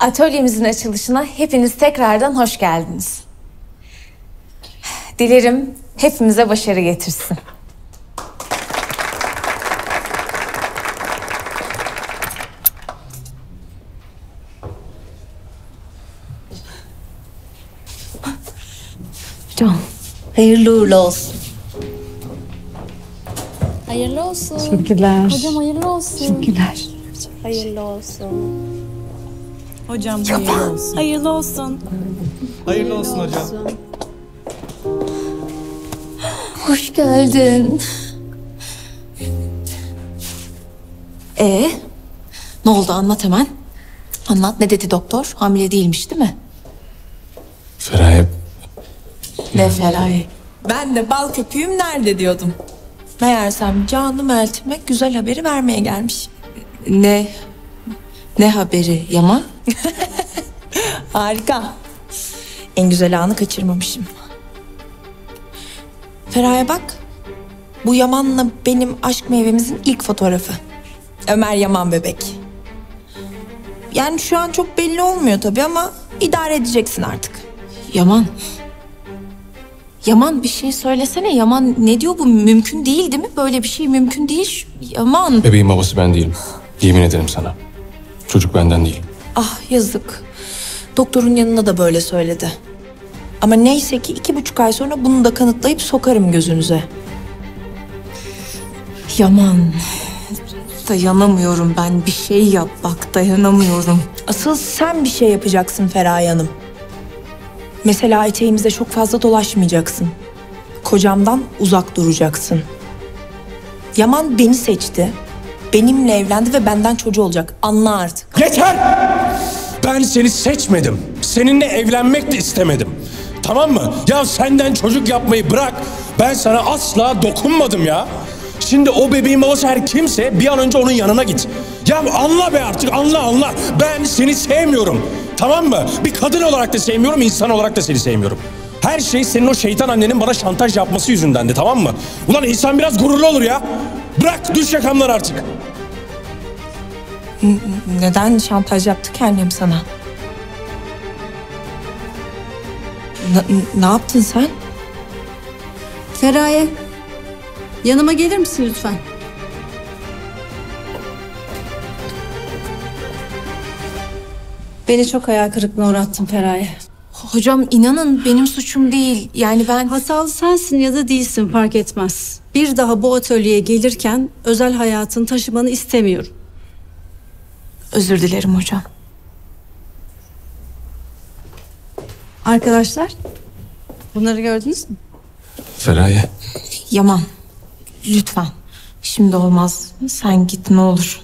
Atölyemizin açılışına hepiniz tekrardan hoş geldiniz. Dilerim hepimize başarı getirsin. Can. Hayırlı uğurlu olsun. Hayırlı olsun. Teşekkürler. Hocam hayırlı olsun. Teşekkürler. Hayırlı olsun. Hocam hayırlı olsun. Hayırlı olsun. Hayırlı olsun hocam. Hoş geldin. Ee, ne oldu anlat hemen. Anlat ne dedi doktor? Hamile değilmiş değil mi? Feraye Ne Feraye? Ben de bal köpüğüm nerede diyordum. Meğersem canım Meltem'e güzel haberi vermeye gelmiş. Ne? Ne haberi Yaman? Harika. En güzel anı kaçırmamışım. Feraye bak. Bu Yaman'la benim aşk meyvemizin ilk fotoğrafı. Ömer Yaman bebek. Yani şu an çok belli olmuyor tabii ama idare edeceksin artık. Yaman. Yaman bir şey söylesene. Yaman ne diyor bu? Mümkün değil değil mi? Böyle bir şey mümkün değil. Yaman. bebeğin babası ben değilim. Yemin ederim sana. Çocuk benden değil. Ah yazık. Doktorun yanına da böyle söyledi. Ama neyse ki iki buçuk ay sonra bunu da kanıtlayıp sokarım gözünüze. Yaman. Dayanamıyorum ben. Bir şey yap bak. Dayanamıyorum. Asıl sen bir şey yapacaksın Feraye Hanım. Mesela eteğimizde çok fazla dolaşmayacaksın. Kocamdan uzak duracaksın. Yaman beni seçti. Benimle evlendi ve benden çocuğu olacak. Anla artık. Yeter! Ben seni seçmedim. Seninle evlenmek de istemedim. Tamam mı? Ya senden çocuk yapmayı bırak. Ben sana asla dokunmadım ya. Şimdi o bebeğin babası her kimse bir an önce onun yanına git. Ya anla be artık anla anla. Ben seni sevmiyorum. Tamam mı? Bir kadın olarak da sevmiyorum, insan olarak da seni sevmiyorum. Her şey senin o şeytan annenin bana şantaj yapması yüzündendi tamam mı? Ulan insan biraz gururlu olur ya. Bırak düş yakamdan artık. Neden şantaj yaptı ki annem sana? N- ne yaptın sen? Feraye. Yanıma gelir misin lütfen? Beni çok hayal kırıklığına uğrattın Feraye. Hocam inanın benim suçum değil. Yani ben... Hatalı sensin ya da değilsin fark etmez. Bir daha bu atölyeye gelirken özel hayatını taşımanı istemiyorum. Özür dilerim hocam. Arkadaşlar bunları gördünüz mü? Feraye. Yaman. Lütfen. Şimdi olmaz. Sen git ne olur.